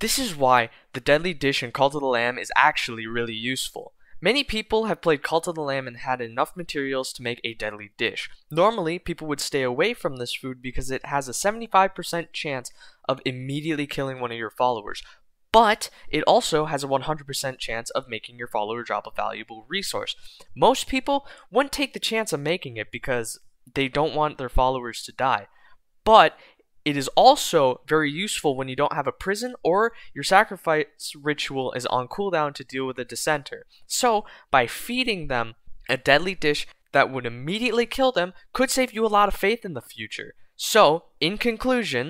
This is why the deadly dish in Cult of the Lamb is actually really useful. Many people have played Cult of the Lamb and had enough materials to make a deadly dish. Normally, people would stay away from this food because it has a 75% chance of immediately killing one of your followers, but it also has a 100% chance of making your follower drop a valuable resource. Most people wouldn't take the chance of making it because they don't want their followers to die. But it is also very useful when you don't have a prison or your sacrifice ritual is on cooldown to deal with a dissenter. So, by feeding them a deadly dish that would immediately kill them could save you a lot of faith in the future. So, in conclusion,